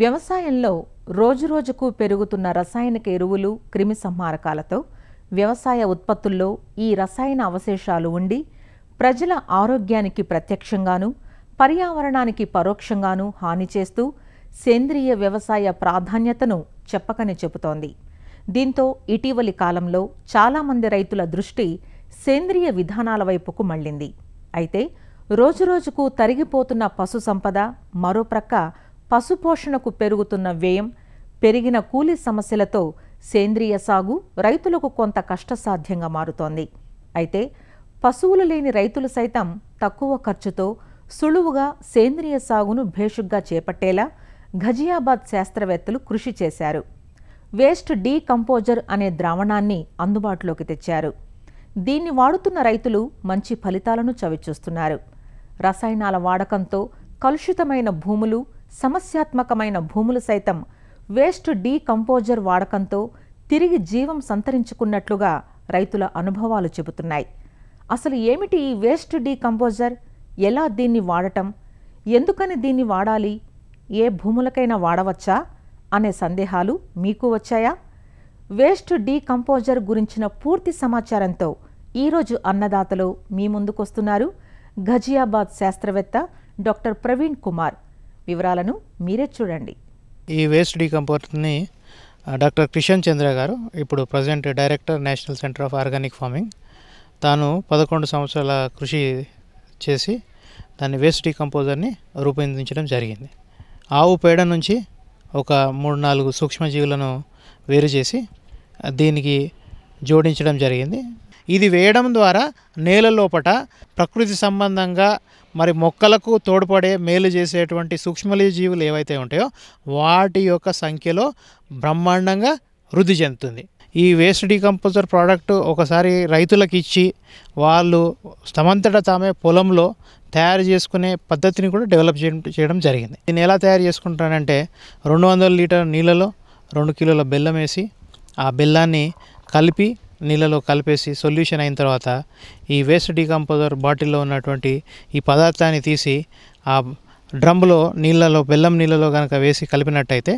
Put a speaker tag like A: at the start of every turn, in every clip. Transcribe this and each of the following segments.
A: వ్యవసాయంలో రోజురోజుకు పెరుగుతున్న రసాయనిక ఎరువులు క్రిమి సంహారకాలతో వ్యవసాయ ఉత్పత్తుల్లో ఈ రసాయన అవశేషాలు ఉండి ప్రజల ఆరోగ్యానికి ప్రత్యక్షంగాను పర్యావరణానికి పరోక్షంగాను హాని చేస్తూ సేంద్రియ వ్యవసాయ ప్రాధాన్యతను చెప్పకని చెబుతోంది. దీంతో ఇటీవలి కాలంలో చాలామంది రైతుల దృష్టి సేంద్రియ విధానాల వైపుకు మళ్ళింది. అయితే రోజురోజుకు తరిగిపోతున్న పశు సంపద మరోప్రక్క పశుపోషణకు పెరుగుతున్న వ్యయం పెరిగిన కూలీ సమస్యలతో సేంద్రియ సాగు రైతులకు కొంత కష్టసాధ్యంగా మారుతోంది. అయితే పశువులు లేని రైతులు సైతం తక్కువ ఖర్చుతో సులువుగా సేంద్రియ సాగును భేషుగ్గా చేపట్టేలా ఘజియాబాద్ శాస్త్రవేత్తలు కృషి చేశారు. వేస్ట్ డీకంపోజర్ అనే ద్రావణాన్ని అందుబాటులోకి తెచ్చారు. దీన్ని వాడుతున్న రైతులు మంచి ఫలితాలను చవిచూస్తున్నారు. రసాయనాల వాడకంతో కలుషితమైన భూములు సమస్యాత్మకమైన భూములు సైతం వేస్ట్ డీకంపోజర్ వాడకంతో తిరిగి జీవం సంతరించుకున్నట్లుగా రైతుల అనుభవాలు చెబుతున్నాయి. అసలు ఏమిటి ఈ వేస్ట్ డీకంపోజర్? ఎలా దీన్ని వాడటం? ఎందుకని దీన్ని వాడాలి? ఏ భూములకైనా వాడవచ్చా? అనే సందేహాలు మీకు వచ్చాయా? వేస్ట్ డీకంపోజర్ గురించిన పూర్తి సమాచారంతో ఈరోజు అన్నదాతలో మీ ముందుకొస్తున్నారు. ఘజియాబాద్ శాస్త్రవేత్త డాక్టర్ ప్రవీణ్ కుమార్. వివరాలను మీరే చూడండి.
B: ఈ వేస్ట్ డీకంపోర్ట్ని డాక్టర్ కిషన్ చంద్ర గారు ఇప్పుడు present director national centre of organic farming తాను పదకొండు సంవత్సరాల కృషి చేసి దాన్ని వేస్ట్ డీకంపోజర్ని రూపొందించడం జరిగింది. ఆవు పేడ నుంచి ఒక మూడు నాలుగు సూక్ష్మజీవులను వేరు చేసి దీనికి జోడించడం జరిగింది. ఇది వేయడం ద్వారా నేల లోపట ప్రకృతి సంబంధంగా మరి మొక్కలకు తోడ్పడే మేలు చేసేటువంటి సూక్ష్మజీవులు ఏవైతే ఉంటాయో వాటి యొక్క సంఖ్యలో బ్రహ్మాండంగా వృద్ధి చెందుతుంది. ఈ వేస్ట్ డీకంపోజర్ ప్రోడక్ట్ ఒకసారి రైతులకు ఇచ్చి వాళ్ళు తమంతట తామే పొలంలో తయారు చేసుకునే పద్ధతిని కూడా డెవలప్ చేయడం చేయడం జరిగింది. దీన్ని ఎలా తయారు చేసుకుంటానంటే రెండు వందల లీటర్ నీళ్ళలో రెండు కిలోల బెల్లం వేసి ఆ బెల్లాన్ని కలిపి నీళ్ళలో కలిపేసి సొల్యూషన్ అయిన తర్వాత ఈ వేస్ట్ డీకంపోజర్ బాటిల్లో ఉన్నటువంటి ఈ పదార్థాన్ని తీసి ఆ డ్రమ్లో నీళ్ళలో బెల్లం నీళ్ళలో కనుక వేసి కలిపినట్టయితే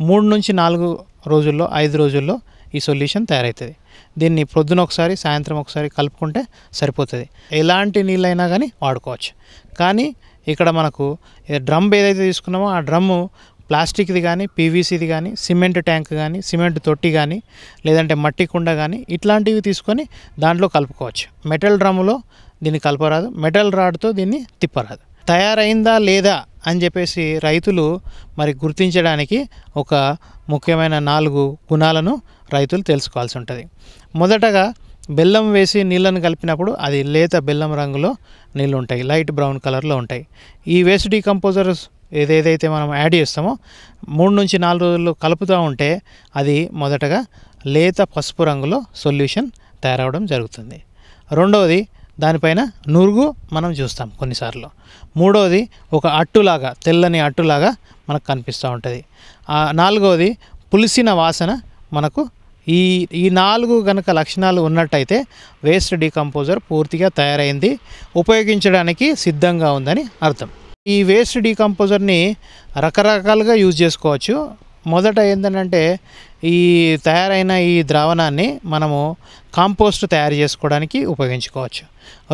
B: మూడు నుంచి నాలుగు రోజుల్లో ఐదు రోజుల్లో ఈ సొల్యూషన్ తయారవుతుంది. దీన్ని ప్రొద్దున ఒకసారి సాయంత్రం ఒకసారి కలుపుకుంటే సరిపోతుంది. ఎలాంటి నీళ్ళైనా కానీ వాడుకోవచ్చు. కానీ ఇక్కడ మనకు డ్రమ్ ఏదైతే తీసుకున్నామో ఆ డ్రమ్ము ప్లాస్టిక్ది కానీ పీవీసీది కానీ సిమెంట్ ట్యాంక్ కానీ సిమెంట్ తొట్టి కానీ లేదంటే మట్టి కుండ కానీ ఇట్లాంటివి తీసుకొని దాంట్లో కలుపుకోవచ్చు. మెటల్ డ్రమ్ములో దీన్ని కలపరాదు. మెటల్ రాడ్తో దీన్ని తిప్పరాదు. తయారైందా లేదా అని చెప్పేసి రైతులు మరి గుర్తించడానికి ఒక ముఖ్యమైన నాలుగు గుణాలను రైతులు తెలుసుకోవాల్సి ఉంటుంది. మొదటగా బెల్లం వేసి నీళ్ళను కలిపినప్పుడు అది లేత బెల్లం రంగులో నీళ్ళు ఉంటాయి. లైట్ బ్రౌన్ కలర్లో ఉంటాయి. ఈ వేస్ట్ డీకంపోజర్స్ ఏదేదైతే మనం యాడ్ చేస్తామో మూడు నుంచి నాలుగు రోజుల్లో కలుపుతూ ఉంటే అది మొదటగా లేత పసుపు రంగులో సొల్యూషన్ తయారవడం జరుగుతుంది. రెండవది దానిపైన నురుగు మనం చూస్తాం కొన్నిసార్లు. మూడవది ఒక అట్టులాగా తెల్లని అట్టులాగా మనకు కనిపిస్తూ ఉంటుంది. ఆ నాలుగవది పులిసిన వాసన మనకు ఈ ఈ నాలుగు గనక లక్షణాలు ఉన్నట్టయితే వేస్ట్ డీకంపోజర్ పూర్తిగా తయారైంది ఉపయోగించడానికి సిద్ధంగా ఉందని అర్థం. ఈ వేస్ట్ డీకంపోజర్ని రకరకాలుగా యూజ్ చేసుకోవచ్చు. మొదట ఏంటంటే ఈ తయారైన ఈ ద్రావణాన్ని మనము కాంపోస్ట్ తయారు చేసుకోవడానికి ఉపయోగించుకోవచ్చు.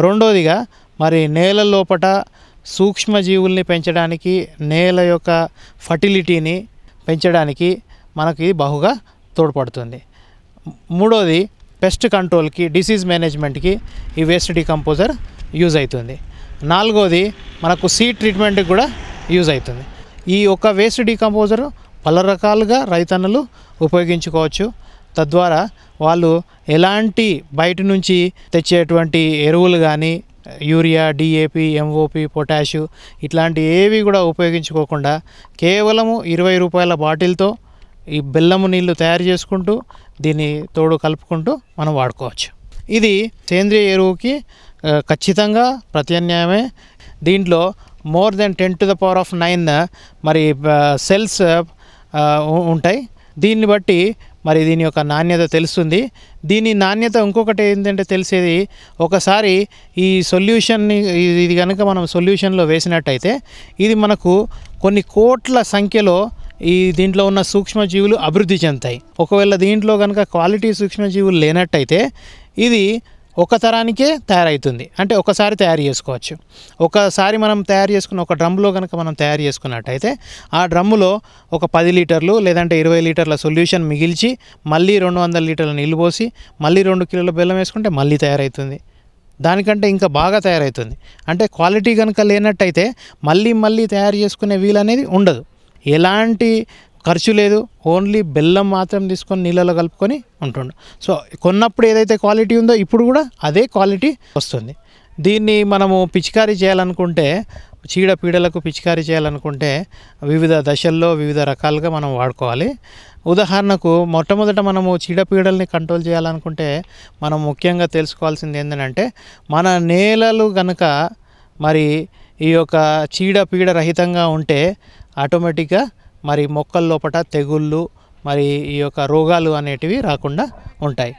B: రెండోదిగా మరి నేల లోపట సూక్ష్మజీవుల్ని పెంచడానికి నేల యొక్క ఫర్టిలిటీని పెంచడానికి మనకి బహుగా తోడ్పడుతుంది. మూడోది పెస్ట్ కంట్రోల్కి డిసీజ్ మేనేజ్మెంట్కి ఈ వేస్ట్ డీకంపోజర్ యూజ్ అవుతుంది. నాలుగోది మనకు సీ ట్రీట్మెంట్కి కూడా యూజ్ అవుతుంది. ఈ యొక్క వేస్ట్ డీకంపోజర్ పలు రకాలుగా రైతన్నలు ఉపయోగించుకోవచ్చు. తద్వారా వాళ్ళు ఎలాంటి బయట నుంచి తెచ్చేటువంటి ఎరువులు కానీ యూరియా డిఏపి ఎంఓపి పొటాషు ఇట్లాంటి ఏవి కూడా ఉపయోగించుకోకుండా కేవలము ఇరవై రూపాయల బాటిల్తో ఈ బెల్లము నీళ్ళు తయారు చేసుకుంటూ దీన్ని తోడు కలుపుకుంటూ మనం వాడుకోవచ్చు. ఇది సేంద్రియ ఎరువుకి ఖచ్చితంగా ప్రత్యామ్నాయమే దీంట్లో more than ten to the power of nine మరి సెల్స్ ఉంటాయి. దీన్ని బట్టి మరి దీని యొక్క నాణ్యత తెలుస్తుంది. దీని నాణ్యత ఇంకొకటి ఏంటంటే తెలిసేది ఒకసారి ఈ సొల్యూషన్ని ఇది- ఇది కనుక మనం సొల్యూషన్లో వేసినట్టయితే ఇది మనకు కొన్ని కోట్ల సంఖ్యలో ఈ దీంట్లో ఉన్న సూక్ష్మజీవులు అభివృద్ధి చెందుతాయి. ఒకవేళ దీంట్లో కనుక క్వాలిటీ సూక్ష్మజీవులు లేనట్టయితే ఇది ఒక తరానికే తయారవుతుంది అంటే ఒకసారి తయారు చేసుకోవచ్చు. ఒకసారి మనం తయారు చేసుకున్న ఒక డ్రమ్లో కనుక మనం తయారు చేసుకున్నట్టయితే ఆ డ్రమ్ములో ఒక పది లీటర్లు లేదంటే ఇరవై లీటర్ల సొల్యూషన్ మిగిల్చి మళ్ళీ రెండు వందల లీటర్ల నీళ్ళు పోసి మళ్ళీ రెండు కిలోల బెల్లం వేసుకుంటే మళ్ళీ తయారవుతుంది దానికంటే ఇంకా బాగా తయారవుతుంది అంటే క్వాలిటీ కనుక లేనట్టయితే మళ్ళీ మళ్ళీ తయారు చేసుకునే వీలు అనేది ఉండదు. ఎలాంటి ఖర్చు లేదు. ఓన్లీ బెల్లం మాత్రం తీసుకొని నీళ్ళలో కలుపుకొని ఉంటుండు. సో కొన్నప్పుడు ఏదైతే క్వాలిటీ ఉందో ఇప్పుడు కూడా అదే క్వాలిటీ వస్తుంది. దీన్ని మనము పిచికారీ చేయాలనుకుంటే చీడ పీడలకు పిచికారీ చేయాలనుకుంటే వివిధ దశల్లో వివిధ రకాలుగా మనం వాడుకోవాలి. ఉదాహరణకు మొట్టమొదట మనము చీడపీడల్ని కంట్రోల్ చేయాలనుకుంటే మనం ముఖ్యంగా తెలుసుకోవాల్సింది ఏంటంటే మన నేలలు కనుక మరి ఈ యొక్క చీడపీడ రహితంగా ఉంటే ఆటోమేటిక్గా మరి మొక్కల లోపల తెగుళ్ళు మరి ఈ యొక్క రోగాలు అనేటివి రాకుండా ఉంటాయి.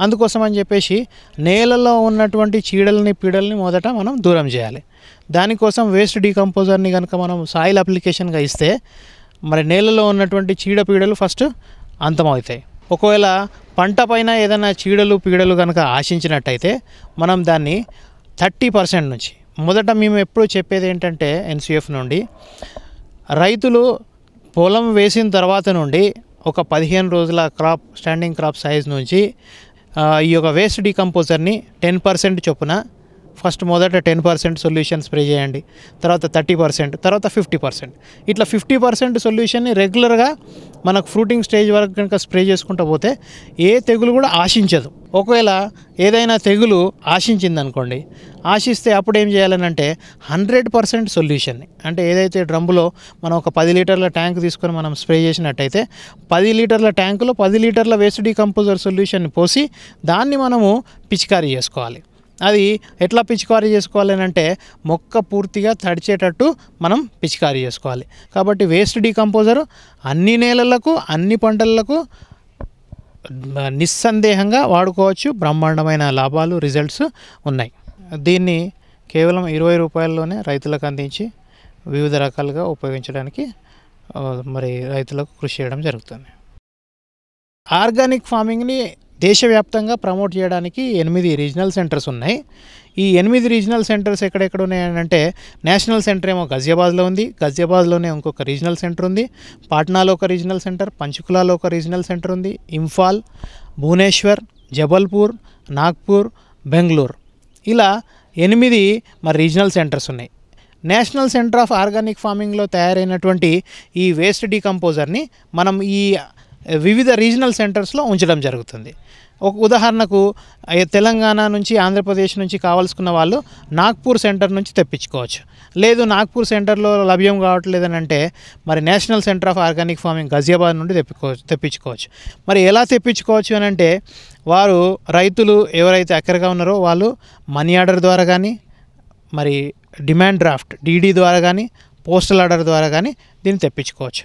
B: అందుకోసం అని చెప్పేసి నేలలో ఉన్నటువంటి చీడల్ని పీడల్ని మొదట మనం దూరం చేయాలి. దానికోసం వేస్ట్ డీకంపోజర్ని కనుక మనం సాయిల్ అప్లికేషన్గా ఇస్తే మరి నేలలో ఉన్నటువంటి చీడపీడలు ఫస్ట్ అంతమవుతాయి. ఒకవేళ పంట పైన ఏదైనా చీడలు పీడలు కనుక ఆశించినట్టయితే మనం దాన్ని థర్టీ పర్సెంట్ నుంచి మొదట మేము ఎప్పుడు చెప్పేది ఏంటంటే ఎన్సిఎఫ్ నుండి రైతులు పొలం వేసిన తర్వాత నుండి ఒక పదిహేను రోజుల క్రాప్ స్టాండింగ్ క్రాప్ సైజ్ నుంచి ఈ యొక్క వేస్ట్ డీకంపోజర్ని టెన్ పర్సెంట్ చొప్పున ఫస్ట్ మొదట టెన్ పర్సెంట్ సొల్యూషన్ స్ప్రే చేయండి తర్వాత థర్టీ పర్సెంట్ తర్వాత ఫిఫ్టీ పర్సెంట్. ఇట్లా ఫిఫ్టీ పర్సెంట్ సొల్యూషన్ని రెగ్యులర్గా మనకు ఫ్రూటింగ్ స్టేజ్ వరకు కనుక స్ప్రే చేసుకుంటూ పోతే ఏ తెగులు కూడా ఆశించదు. ఒకవేళ ఏదైనా తెగులు ఆశించింది అనుకోండి ఆశిస్తే అప్పుడు ఏం చేయాలనంటే హండ్రెడ్ పర్సెంట్ సొల్యూషన్ని అంటే ఏదైతే డ్రమ్ములో మనం ఒక పది లీటర్ల ట్యాంక్ తీసుకొని మనం స్ప్రే చేసినట్టయితే పది లీటర్ల ట్యాంకులో పది లీటర్ల వేస్ట్ డీకంపోజర్ సొల్యూషన్ పోసి దాన్ని మనము పిచికారీ చేసుకోవాలి. అది ఎట్లా పిచికారీ చేసుకోవాలి అంటే మొక్క పూర్తిగా తడిచేటట్టు మనం పిచికారీ చేసుకోవాలి. కాబట్టి వేస్ట్ డీకంపోజర్ అన్ని నేలలకు అన్ని పంటలకు నిస్సందేహంగా వాడుకోవచ్చు. బ్రహ్మాండమైన లాభాలు రిజల్ట్స్ ఉన్నాయి. దీన్ని కేవలం ఇరవై రూపాయల్లోనే రైతులకు అందించి వివిధ రకాలుగా ఉపయోగించడానికి మరి రైతులకు కృషి చేయడం జరుగుతుంది. ఆర్గానిక్ ఫార్మింగ్ని దేశవ్యాప్తంగా ప్రమోట్ చేయడానికి ఎనిమిది రీజనల్ సెంటర్స్ ఉన్నాయి. ఈ ఎనిమిది రీజనల్ సెంటర్స్ ఎక్కడెక్కడ ఉన్నాయంటే నేషనల్ సెంటర్ ఏమో గజియాబాద్లో ఉంది గజియాబాద్లోనే ఇంకొక రీజనల్ సెంటర్ ఉంది పాట్నాలో ఒక రీజనల్ సెంటర్ పంచకులాలో ఒక రీజనల్ సెంటర్ ఉంది ఇంఫాల్ భువనేశ్వర్ జబల్పూర్ నాగ్పూర్ బెంగళూరు. ఇలా ఎనిమిది మరి రీజనల్ సెంటర్స్ ఉన్నాయి. నేషనల్ సెంటర్ ఆఫ్ ఆర్గానిక్ ఫార్మింగ్లో తయారైనటువంటి ఈ వేస్ట్ డీకంపోజర్ని మనం ఈ వివిధ రీజనల్ సెంటర్స్లో ఉంచడం జరుగుతుంది. ఒక ఉదాహరణకు తెలంగాణ నుంచి ఆంధ్రప్రదేశ్ నుంచి కావాల్సుకున్న వాళ్ళు నాగ్పూర్ సెంటర్ నుంచి తెప్పించుకోవచ్చు. లేదు నాగ్పూర్ సెంటర్లో లభ్యం కావట్లేదని అంటే మరి national centre of organic farming Ghaziabad నుండి తెప్పించుకో తెప్పించుకోవచ్చు. మరి ఎలా తెప్పించుకోవచ్చు అని అంటే వారు రైతులు ఎవరైతే అక్కరగా ఉన్నారో వాళ్ళు మనీ ఆర్డర్ ద్వారా కానీ మరి డిమాండ్ డ్రాఫ్ట్ డీడీ ద్వారా కానీ పోస్టల్ ఆర్డర్ ద్వారా కానీ దీన్ని తెప్పించుకోవచ్చు.